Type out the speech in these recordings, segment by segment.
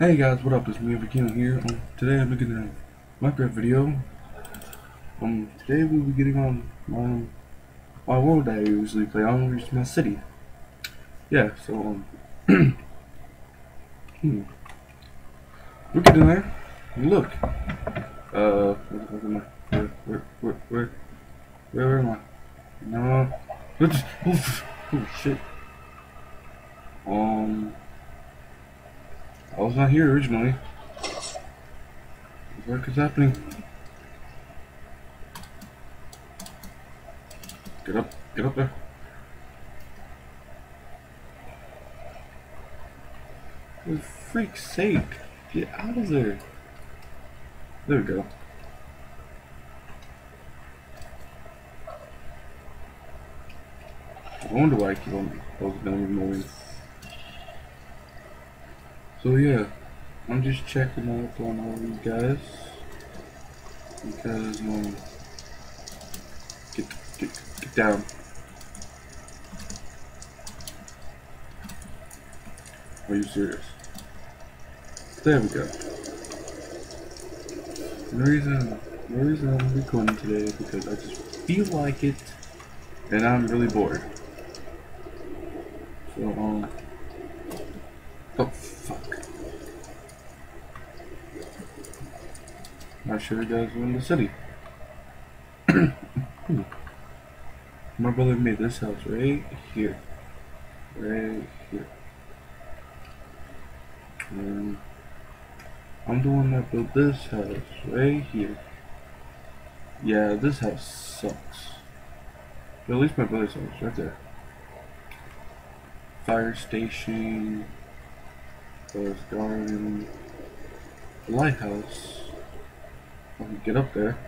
Hey guys, what up? It's me, Vakino here. Um, today I'm making a Minecraft video. Um, today we'll be getting on my my world that I usually play on, which is my city. Yeah, so um, hmm. we're getting there. Look, uh, where, am I? Where, where, where, where, where am I? No. Oh, oh shit. Um. I was not here originally. What is happening? Get up, get up there. For freak's sake, get out of there. There we go. I wonder why I keep on moving. So yeah, I'm just checking up on all these guys because um, get get get down. Are you serious? There we go. The reason, the reason I'm recording today because I just feel like it, and I'm really bored. So um. Oh. I sure does in the city. My brother made this house right here. Right here. And I'm the one that built this house right here. Yeah, this house sucks. But at least my brother's house right there. Fire station. Garden. Lighthouse. I get up there.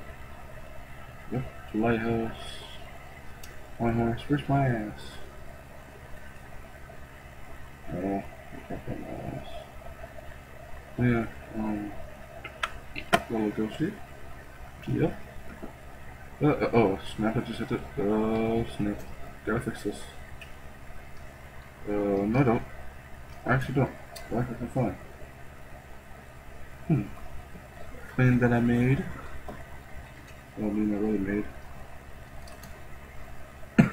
Yep, lighthouse. My horse, where's my ass? Oh, up on my ass. Yeah, um, roller coaster. Yep. Uh, uh, oh, snap, I just hit it. Oh, snap. Gotta fix this. Uh, no I don't. I actually don't. I can fine. Hmm plane that I made. Well, I mean, I really made.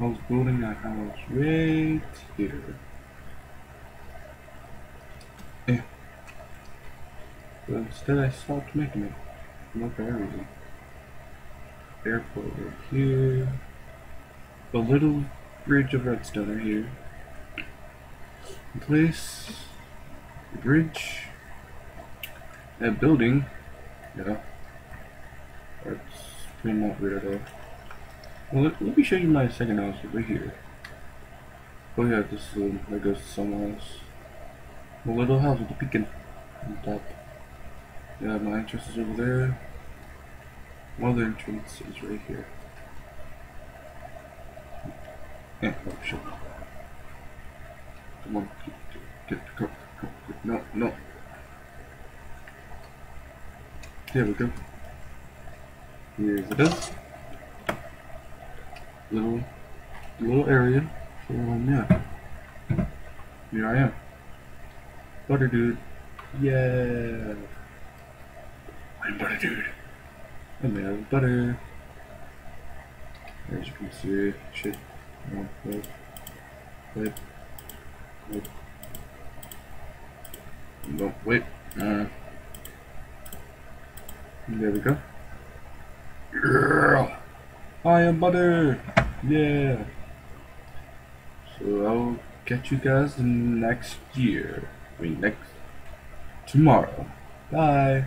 I was building a house right here. Yeah. But instead I stopped making it. No fair reason. Airport right here. A little bridge of redstone right here. Place. Bridge. That building, yeah, that's pretty not weird at all. Well, let, let me show you my second house over here. Oh yeah, this is um, goes to someone else. A little house with a beacon on top. Yeah, my entrance is over there. My other entrance is right here. Yeah, oh shit. Come on, get, get, get, go, go, no, no. Here we go. Here's it is. Little, little area. Um, yeah. Here I am. Butter dude. Yeah. I'm butter dude. I'm made of butter. As you can see, shit. No, wait. Wait. Wait. No, wait. Uh. There we go. Yeah. I am butter. Yeah. So I'll catch you guys next year. I mean next tomorrow. Bye.